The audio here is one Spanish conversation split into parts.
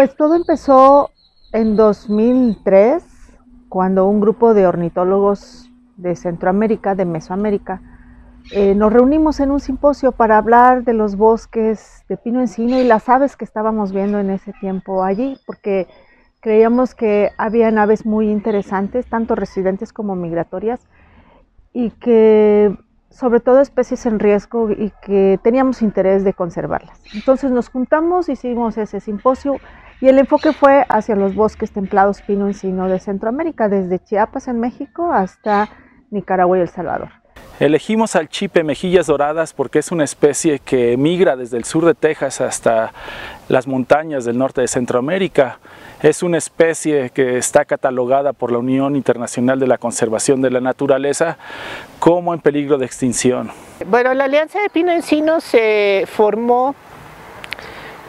Pues todo empezó en 2003, cuando un grupo de ornitólogos de Centroamérica, de Mesoamérica, eh, nos reunimos en un simposio para hablar de los bosques de pino encino y las aves que estábamos viendo en ese tiempo allí, porque creíamos que había aves muy interesantes, tanto residentes como migratorias, y que sobre todo especies en riesgo y que teníamos interés de conservarlas. Entonces nos juntamos, hicimos ese simposio y el enfoque fue hacia los bosques templados pino encino de Centroamérica, desde Chiapas en México hasta Nicaragua y El Salvador. Elegimos al chipe mejillas doradas porque es una especie que migra desde el sur de Texas hasta las montañas del norte de Centroamérica. Es una especie que está catalogada por la Unión Internacional de la Conservación de la Naturaleza como en peligro de extinción. Bueno, la Alianza de Pino Encino se formó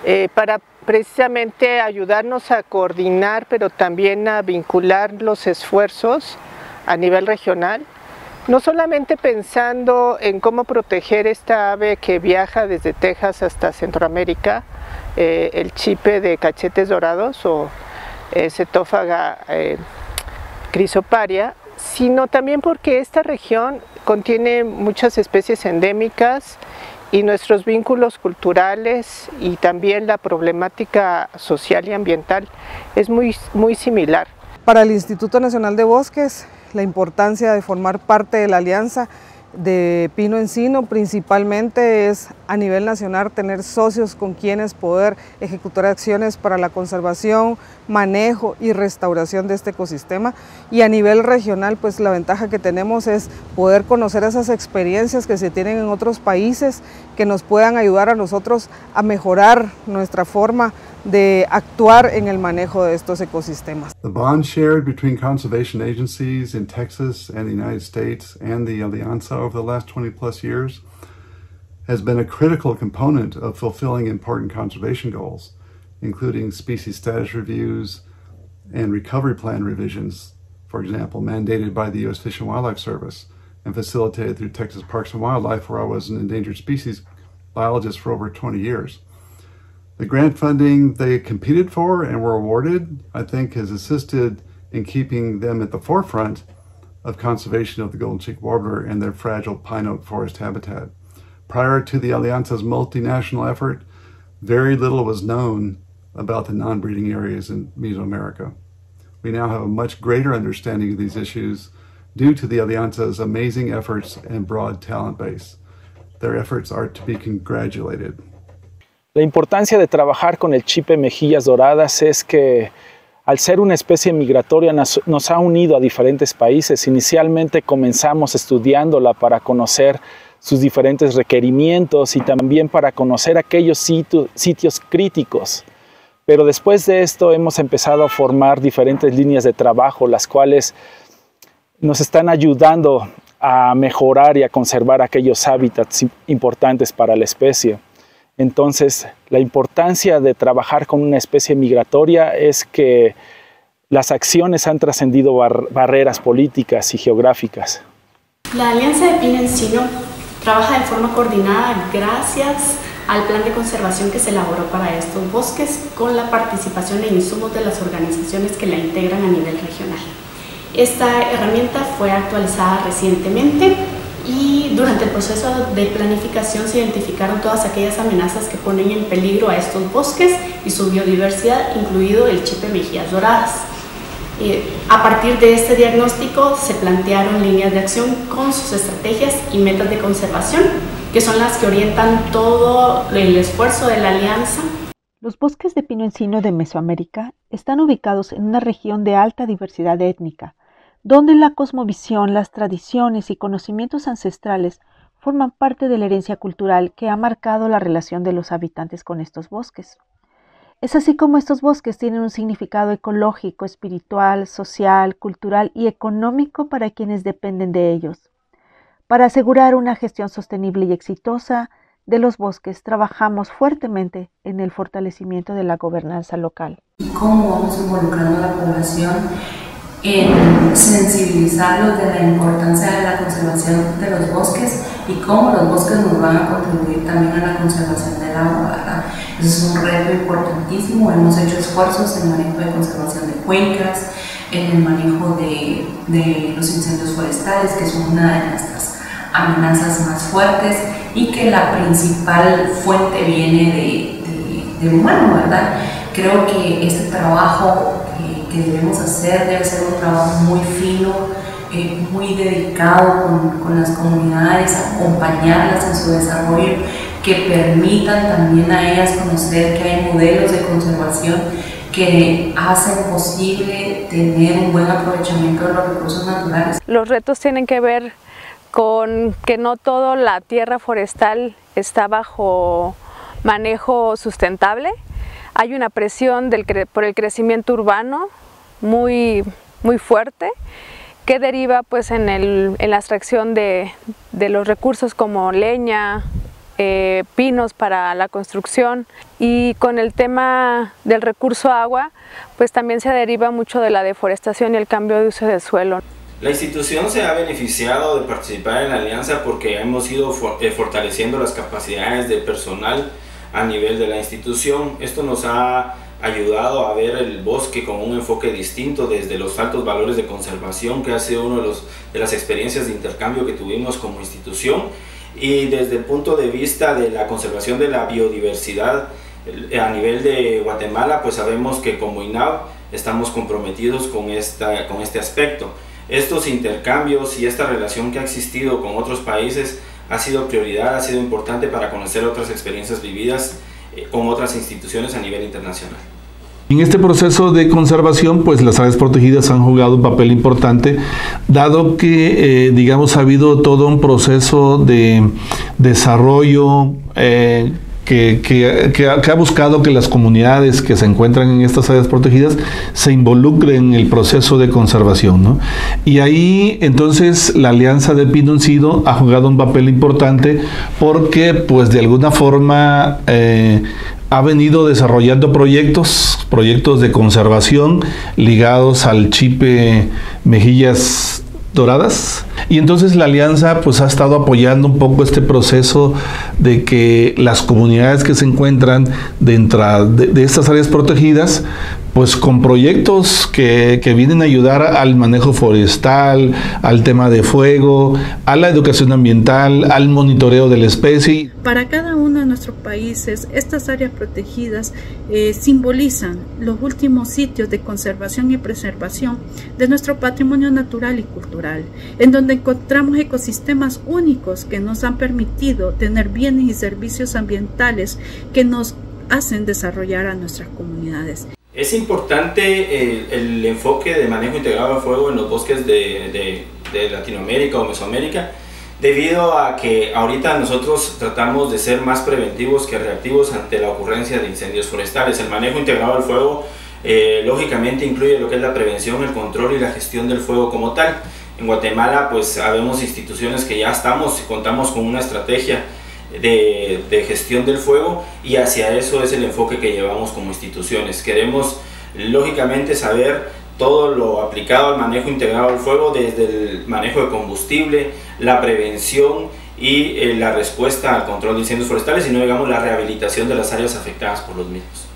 eh, para precisamente ayudarnos a coordinar, pero también a vincular los esfuerzos a nivel regional no solamente pensando en cómo proteger esta ave que viaja desde Texas hasta Centroamérica, eh, el chipe de cachetes dorados o cetófaga eh, crisoparia, sino también porque esta región contiene muchas especies endémicas y nuestros vínculos culturales y también la problemática social y ambiental es muy, muy similar. Para el Instituto Nacional de Bosques, la importancia de formar parte de la alianza de Pino Encino principalmente es a nivel nacional tener socios con quienes poder ejecutar acciones para la conservación, manejo y restauración de este ecosistema. Y a nivel regional pues la ventaja que tenemos es poder conocer esas experiencias que se tienen en otros países que nos puedan ayudar a nosotros a mejorar nuestra forma de actuar en el manejo de estos ecosistemas. The bond shared between conservation agencies in Texas and the United States and the Alianza over the last 20 plus years has been a critical component of fulfilling important conservation goals, including species status reviews and recovery plan revisions, for example, mandated by the U.S. Fish and Wildlife Service and facilitated through Texas Parks and Wildlife, where I was an endangered species biologist for over 20 years. The grant funding they competed for and were awarded, I think, has assisted in keeping them at the forefront of conservation of the golden cheek warbler and their fragile pine oak forest habitat. Prior to the Alianza's multinational effort, very little was known about the non-breeding areas in Mesoamerica. We now have a much greater understanding of these issues due to the Alianza's amazing efforts and broad talent base. Their efforts are to be congratulated. La importancia de trabajar con el chipe mejillas doradas es que al ser una especie migratoria nos, nos, ha unido a diferentes países. Inicialmente comenzamos estudiándola para conocer sus diferentes requerimientos y también para conocer aquellos sitios, sitios críticos. Pero después de esto hemos empezado a formar diferentes líneas de trabajo, las cuales nos están ayudando a mejorar y a conservar aquellos hábitats importantes para la especie. Entonces, la importancia de trabajar con una especie migratoria es que las acciones han trascendido bar barreras políticas y geográficas. La Alianza de Pino Encino trabaja de forma coordinada gracias al plan de conservación que se elaboró para estos bosques con la participación e insumos de las organizaciones que la integran a nivel regional. Esta herramienta fue actualizada recientemente y durante el proceso de planificación se identificaron todas aquellas amenazas que ponen en peligro a estos bosques y su biodiversidad, incluido el chipe mejillas doradas. Eh, a partir de este diagnóstico se plantearon líneas de acción con sus estrategias y metas de conservación, que son las que orientan todo el esfuerzo de la alianza. Los bosques de pino encino de Mesoamérica están ubicados en una región de alta diversidad étnica, donde la cosmovisión, las tradiciones y conocimientos ancestrales forman parte de la herencia cultural que ha marcado la relación de los habitantes con estos bosques. Es así como estos bosques tienen un significado ecológico, espiritual, social, cultural y económico para quienes dependen de ellos. Para asegurar una gestión sostenible y exitosa de los bosques, trabajamos fuertemente en el fortalecimiento de la gobernanza local. ¿Cómo vamos involucrando a la población en sensibilizarlos de la importancia de la conservación de los bosques y cómo los bosques nos van a contribuir también a la conservación del agua? ¿verdad? es un reto importantísimo. Hemos hecho esfuerzos en el manejo de conservación de cuencas, en el manejo de, de los incendios forestales, que son una de nuestras amenazas más fuertes y que la principal fuente viene de, de, humano, ¿verdad? Creo que este trabajo que, debemos hacer debe ser un trabajo muy fino, eh, muy dedicado con, con, las comunidades, acompañarlas en su desarrollo, que permitan también a ellas conocer que hay modelos de conservación que hacen posible tener un buen aprovechamiento de los recursos naturales. Los retos tienen que ver con que no toda la tierra forestal está bajo manejo sustentable. Hay una presión por el crecimiento urbano muy, muy fuerte que deriva pues, en, la extracción de, de, los recursos como leña, eh, pinos para la construcción y con el tema del recurso agua pues también se deriva mucho de la deforestación y el cambio de uso del suelo. La institución se ha beneficiado de participar en la alianza porque hemos ido eh, fortaleciendo las capacidades de personal a nivel de la institución. Esto nos ha ayudado a ver el bosque con un enfoque distinto desde los altos valores de conservación, que ha sido una de, de las experiencias de intercambio que tuvimos como institución, y desde el punto de vista de la conservación de la biodiversidad a nivel de Guatemala, pues sabemos que como INAV estamos comprometidos con, esta, con este aspecto. Estos intercambios y esta relación que ha existido con otros países ha sido prioridad, ha sido importante para conocer otras experiencias vividas eh, con otras instituciones a nivel internacional. En este proceso de conservación, pues las áreas protegidas han jugado un papel importante, dado que, eh, digamos, ha habido todo un proceso de desarrollo eh, que, ha, buscado que las comunidades que se encuentran en estas áreas protegidas se involucren en el proceso de conservación. Y ahí entonces la Alianza de Pinoncido ha jugado un papel importante porque pues de alguna forma eh, ha venido desarrollando proyectos, proyectos de conservación ligados al chipe Mejillas Doradas y entonces la alianza pues ha estado apoyando un poco este proceso de que las comunidades que se encuentran dentro de, estas áreas protegidas pues con proyectos que, que, vienen a ayudar al manejo forestal, al tema de fuego, a la educación ambiental, al monitoreo de la especie. Para cada uno de nuestros países, estas áreas protegidas eh, simbolizan los últimos sitios de conservación y preservación de nuestro patrimonio natural y cultural, en donde encontramos ecosistemas únicos que nos han permitido tener bienes y servicios ambientales que nos hacen desarrollar a nuestras comunidades. Es importante el, enfoque de manejo integrado de fuego en los bosques de, de, Latinoamérica o Mesoamérica, debido a que ahorita nosotros tratamos de ser más preventivos que reactivos ante la ocurrencia de incendios forestales. El manejo integrado del fuego eh, lógicamente incluye lo que es la prevención, el control y la gestión del fuego como tal. En Guatemala pues sabemos instituciones que ya estamos y contamos con una estrategia de, de, gestión del fuego y hacia eso es el enfoque que llevamos como instituciones. Queremos lógicamente saber todo lo aplicado al manejo integrado del fuego, desde el manejo de combustible, la prevención y eh, la respuesta al control de incendios forestales, y no digamos la rehabilitación de las áreas afectadas por los mismos.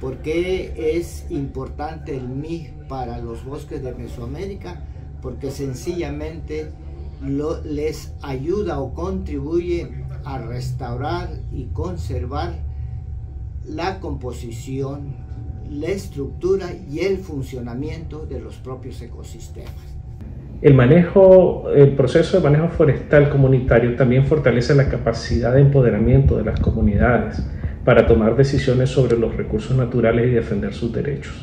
¿Por qué es importante el MIG para los bosques de Mesoamérica? Porque sencillamente lo, les ayuda o contribuye a restaurar y conservar la composición, la estructura y el funcionamiento de los propios ecosistemas. El manejo, el proceso de manejo forestal comunitario también fortalece la capacidad de empoderamiento de las comunidades para tomar decisiones sobre los recursos naturales y defender sus derechos.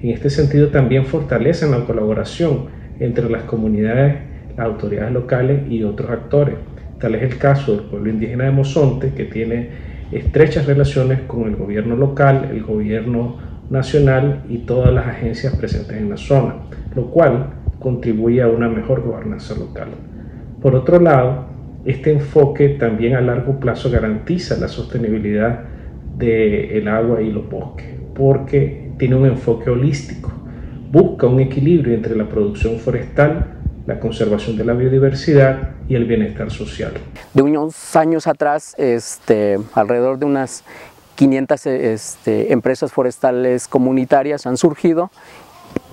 En este sentido también fortalecen la colaboración entre las comunidades, las autoridades locales y otros actores, Tal es el caso del pueblo indígena de Mozonte, que tiene estrechas relaciones con el gobierno local, el gobierno nacional y todas las agencias presentes en la zona, lo cual contribuye a una mejor gobernanza local. Por otro lado, este enfoque también a largo plazo garantiza la sostenibilidad del agua y los bosques, porque tiene un enfoque holístico, busca un equilibrio entre la producción forestal, la conservación de la biodiversidad y el bienestar social. De unos años atrás, este, alrededor de unas 500 este, empresas forestales comunitarias han surgido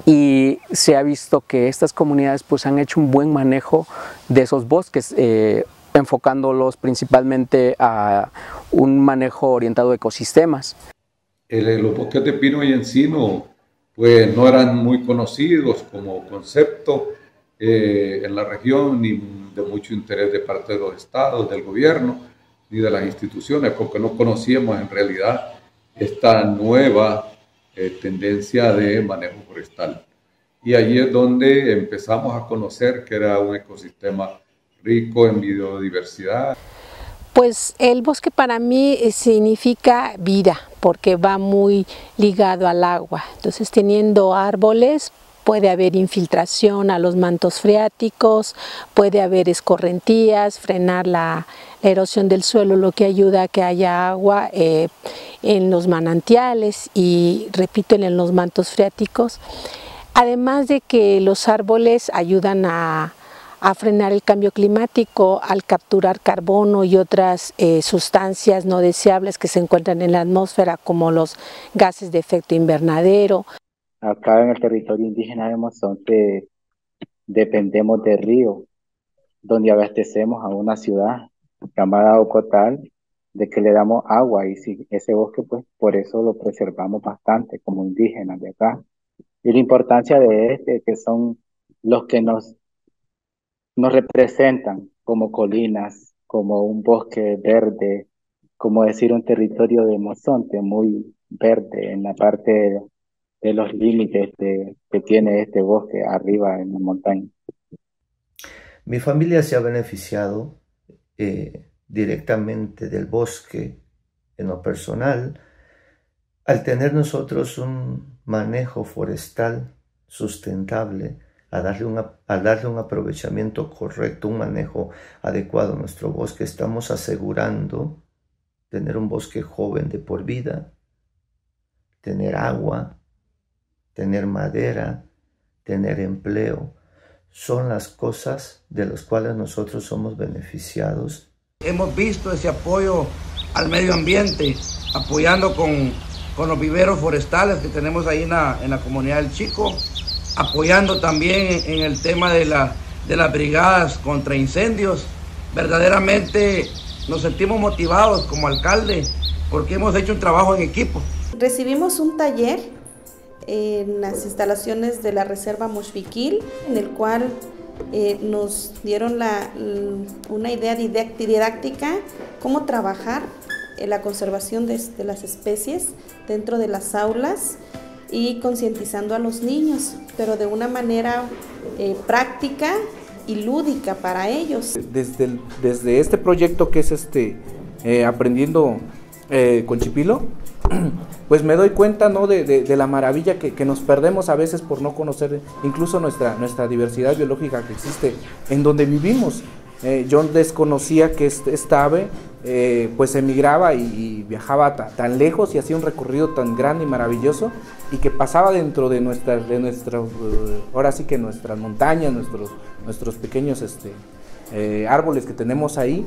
y se ha visto que estas comunidades pues han hecho un buen manejo de esos bosques, eh, enfocándolos principalmente a un manejo orientado a ecosistemas. los bosques de pino y encino pues no eran muy conocidos como concepto eh, en la región ni de mucho interés de parte de los estados, del gobierno ni de las instituciones, porque no conocíamos en realidad esta nueva eh, tendencia de manejo forestal. Y allí es donde empezamos a conocer que era un ecosistema rico en biodiversidad. Pues el bosque para mí eh, significa vida, porque va muy ligado al agua. Entonces teniendo árboles puede haber infiltración a los mantos freáticos, puede haber escorrentías, frenar la, erosión del suelo, lo que ayuda a que haya agua eh, en los manantiales y repiten en los mantos freáticos. Además de que los árboles ayudan a, frenar el cambio climático al capturar carbono y otras eh, sustancias no deseables que se encuentran en la atmósfera como los gases de efecto invernadero. Acá en el territorio indígena de Mozonte dependemos del río, donde abastecemos a una ciudad llamada Ocotal, de que le damos agua y si ese bosque pues por eso lo preservamos bastante como indígenas de acá. Y la importancia de este, que son los que nos, nos representan como colinas, como un bosque verde, como decir un territorio de Mozonte muy verde en la parte de, los límites que tiene este bosque arriba en la montaña. Mi familia se ha beneficiado eh, directamente del bosque en lo personal, al tener nosotros un manejo forestal sustentable, a darle, a darle un aprovechamiento correcto, un manejo adecuado a nuestro bosque, estamos asegurando tener un bosque joven de por vida, tener agua, tener madera, tener empleo. Son las cosas de las cuales nosotros somos beneficiados. Hemos visto ese apoyo al medio ambiente, apoyando con, los viveros forestales que tenemos ahí en la, comunidad del Chico, apoyando también en, el tema de, de las brigadas contra incendios. Verdaderamente nos sentimos motivados como alcalde porque hemos hecho un trabajo en equipo. Recibimos un taller en las instalaciones de la Reserva Moshviquil, en el cual eh, nos dieron una idea didáctica, cómo trabajar en la conservación de, las especies dentro de las aulas y concientizando a los niños, pero de una manera eh, práctica y lúdica para ellos. Desde, desde este proyecto que es este eh, Aprendiendo con Chipilo, pues me doy cuenta ¿no? de, la maravilla que, nos perdemos a veces por no conocer incluso nuestra, nuestra diversidad biológica que existe en donde vivimos. Eh, yo desconocía que este, esta ave eh, pues emigraba y, viajaba tan lejos y hacía un recorrido tan grande y maravilloso y que pasaba dentro de nuestra, de uh, ahora sí que nuestras montañas, nuestros, nuestros pequeños este, eh, árboles que tenemos ahí.